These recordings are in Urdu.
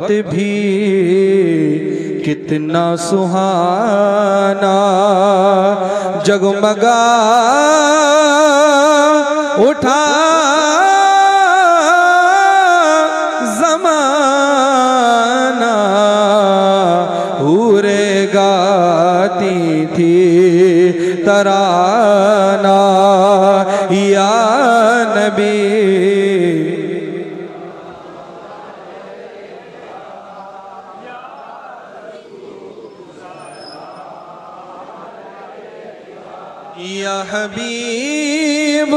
وقت بھی کتنا سہانا جگمگا اٹھا زمانہ ہورے گاتی تھی ترانہ یا حبیب،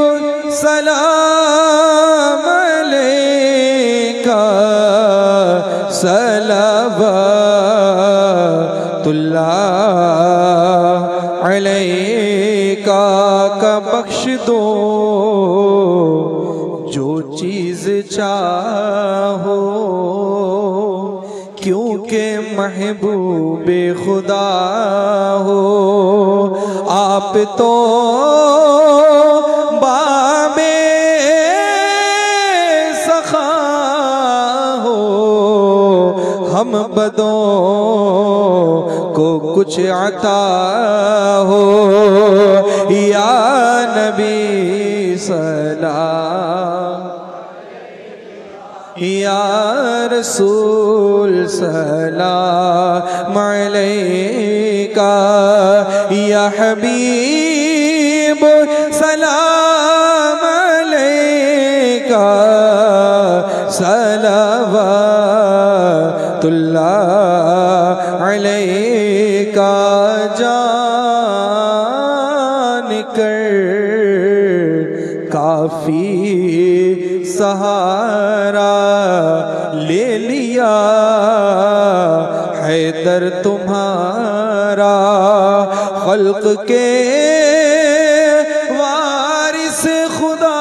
سلام علیکہ، صلوات اللہ علیکہ، کا بخش دو۔ جو چیز چاہو، کیونکہ محبوب خدا ہو۔ آپ تو باب سخا ہو۔ ہم بدوں کو کچھ عطا ہو۔ یا نبی سلام یا رسول سلام علیکہ، یا حبیب، سلام علیکہ، صلوات اللہ علیکہ، جان کر کافی سہارا حیدر تمہارا خلق کے وارث خدا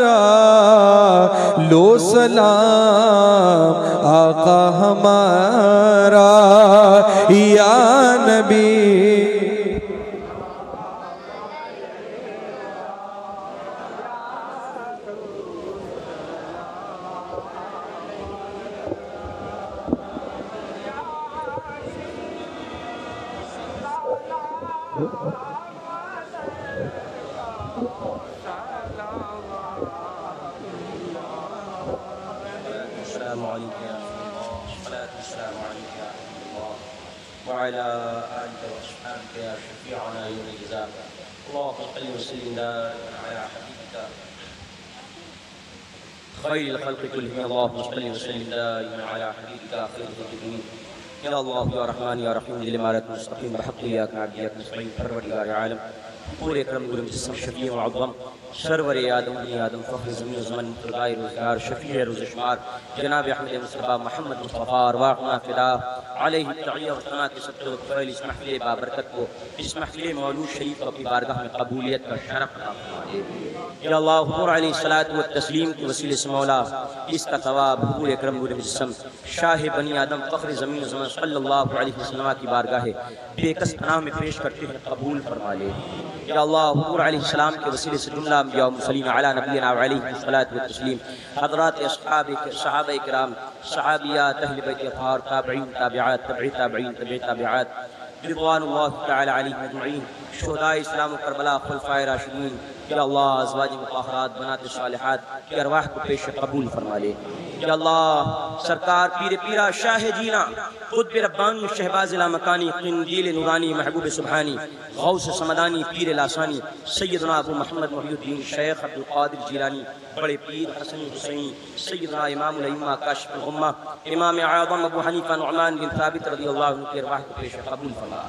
را لو سلام آقا ہمارا یا نبی السلام عليك يا رسول الله. والصلاة والسلام عليك يا رسول الله. وعلى آلك وأصحابك يا شفيعنا يوم الجزاء اللهم صل وسلم دائما على حبيبك. خير الخلق كلهم. اللهم صل وسلم دائما على حبيبك. خير الخلق كلهم. يا الله يا رحمن يا رحيم للإمارة المستقيم بحق إياك نعبد إياك نستعين پروردگار عالم پورے کرم گرم جسم شفیع معظم سرور آدم بنی آدم فخر، زمین و زمن خدای روزگار، شفیع روز شمار، جناب احمد مصطفیٰ محمد مصطفیٰ ارواحنا فدا، علیہ التعیہ و سنا کے سب تو فیل اس محفل بابرکت کو، اس محفل مولود شریف اپنی بارگاہ میں قبولیت کا شرف عطا فرما یا اللہ، حضور علیہ الصلوۃ والتسلیم کے وسیلے سے مولا، اس کا ثواب حضور اکرم گرم جسم شاہ بنی آدم، فخر، زمین و زمن صلی اللہ علیہ وسلم کی بارگاہ بے کس پناہ میں پیش کرتے ہیں قبول فرما لے۔ یا اللہ، حضور علیہ السلام کے وسیلے سے جملہ انبیاء و مسلم علی نبینا و علیہ الصلاة والتسلیم، حضرات اصحاب صحابہ کرام، صحابیات، اہل بیت اطہار، تابعین، تابعات تبعی تابعین تبعی تابعات، رضوان اللہ تعالی علیہ مجمعین شہداء اسلام و کربلا خلفاء راشدین یا اللہ ازواج مطہرات بنات صالحات کی ارواح کو پیش قبول فرما لے یا اللہ، سرکار پیر پیرا شاہ جینا، خود ربانی شہباز لا مکانی قندیل نورانی، محبوب سبحانی، غوث سمدانی، پیر لاسانی، سیدنا ابو محمد محی الدین، شیخ عبدالقادر جیلانی، بڑے پیر حسن حسین سیدنا امام الائمہ کاشف الغمہ، امام اعظم ابو حنیفہ نعمان بن ثابت رضی اللہ عنہ کی ارواح کو پیش قبول فرما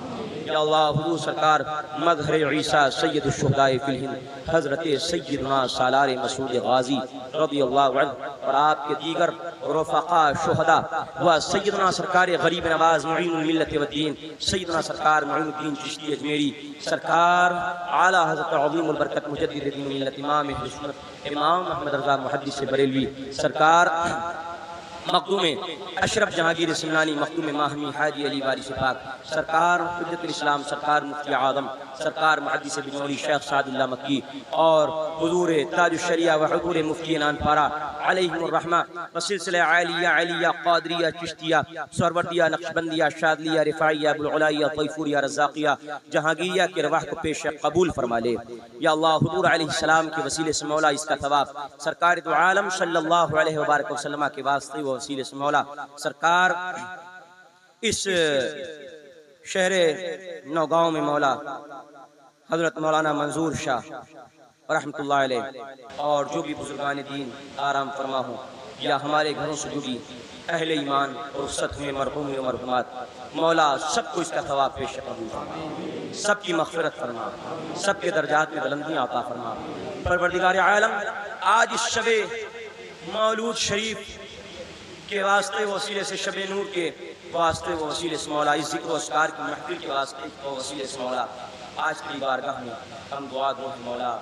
یا اللہ، حضور سرکار، مظہر عیسیٰ، سید الشہداء فی الہند حضرت سیدنا سالار مسعود غازی رضی اللہ عنہ اور آپ کے دیگر رفقاء شہداء و سیدنا سرکار غریب نواز معین الملت و الدین سیدنا سرکار معین الدین چشتی اجمیری، سرکار اعلیٰ حضرت عظیم البرکت مجدد دین ملت امام اہل امام محمد رضا محدث بریلوی، سرکار مخدوم اشرف جہانگیر سمنانی مخدوم ماہمی حاجی علی واری پاک سرکار حجت الاسلام، سرکار مفتی اعظم سرکار محدث بنوری شیخ سعد اللہ مکی اور حضور تاج الشریعہ و حضور مفتی انان پارا علیہم الرحمہ و سلسلہ عالیہ علیہ قادریہ، چشتیہ، سروردیہ، نقشبندیہ، شادلیہ، رفاعیہ ابوالعلائیہ طیفوریہ، رزاقیہ، جہانگیریہ کے رواح کو پیش قبول فرما لے یا اللہ، حضور علیہ السلام کے وسیلے سے مولا اس کا ثواب، سرکار دو عالم صلی اللہ علیہ وبارک وسلم کے واسطے و وسیلے سے مولا سرکار اس شہر نوگاؤں میں مولا حضرت مولانا منظور شاہ رحمت اللہ علیہ اور جو بھی بزرگان دین آرام فرما ہوں یا ہمارے گھروں سے جڑی اہل ایمان اور ست ہوئے مرحوم و مرحومات، مولا سب کو اس کا ثواب پیش قبول فرما سب کی مغفرت فرما، سب کے درجات میں بلندیاں عطا فرما۔ پروردگار عالم، آج اس شب مولود شریف کے واسطے وسیلے سے شب نور کے واسطے وہ وسیلے سے مولا، اس ذکر و اسکار کی محفل کے واسطے وہ وسیلے سے مولا، آج کی بارگاہ میں ہم دعا دو مولا،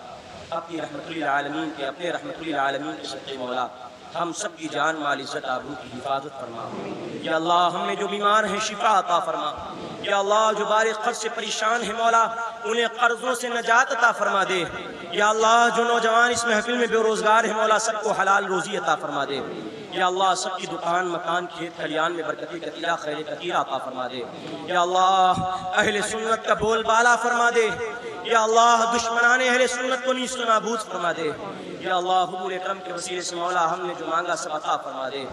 اپنی رحمت للعالمین کے، اپنے رحمت للعالمین کے سچے مولا، ہم سب کی جان مال عزت آبرو کی حفاظت فرما۔ یا اللہ، ہم میں جو بیمار ہیں، شفا عطا فرما۔ یا اللہ، جو بارش قرض سے پریشان ہیں مولا، انہیں قرضوں سے نجات عطا فرما دے۔ یا اللہ، جو نوجوان اس محفل میں بے روزگار ہیں مولا، سب کو حلال روزی عطا فرما دے۔ یا اللہ سب کی دکان، مکان، کھیت، کھلیان میں برکتی کتیرہ خیر کتیرہ عطا فرما دے۔ یا اللہ اہل سنت کا بول بالا فرما دے۔ یا اللہ دشمنان اہل سنت کو نیست و نابود فرما دے۔ یا اللہ حضور اکرم کے وسیلے سے مولا ہم نے جو مانگا سب عطا فرما دے۔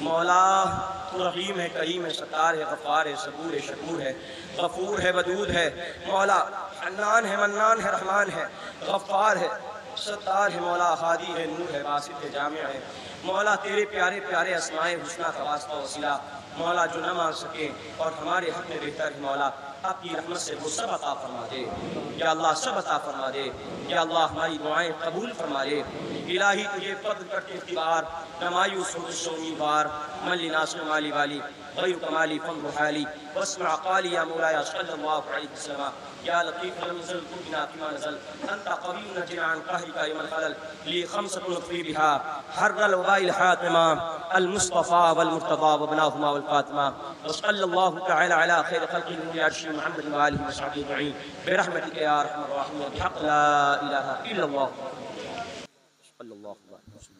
مولا تو رحیم ہے، کریم ہے، ستار ہے، غفار ہے، صبور ہے، شکور ہے، غفور ہے، ودود ہے۔ مولا حنان ہے، منان ہے، رحمان ہے، غفار ہے۔ ستار ہے مولا ہادی ہے، نور ہے باسط ہے، جامع ہے۔ مولا تیرے پیارے پیارے اسماء حسنہ کا واسطہ وسیلہ۔ مولا جو نہ مان سکے اور ہمارے حق میں بہتر ہے، مولا اپنی رحمت سے وہ سب عطا فرما دے۔ یا اللہ، سب عطا فرما دے۔ یا اللہ، ہماری دعائیں قبول فرما دے۔ الہی، تجھے فضل کرتے اختبار نمایوس ہو اس امیدوار من لناصر مالی والی۔ غیر کمالی فضل حالی واسمع قالی یا مولایا صلی اللہ علیہ وسلم. یا لطیف لم يزل قلبنا فيما نزل. انت قوي نجنا عن قهرك يوم الخلل. لي خمسة نطفي بها. حر الوباء الحاتمة. المصطفى والمرتضى وابناهما والفاطمة وصلى الله تعالى على خير خلقه من عرش محمد وآله وصحبه أجمعين. برحمتك يا أرحم الراحمين. بحق لا إله إلا الله. صلى الله عليه وسلم.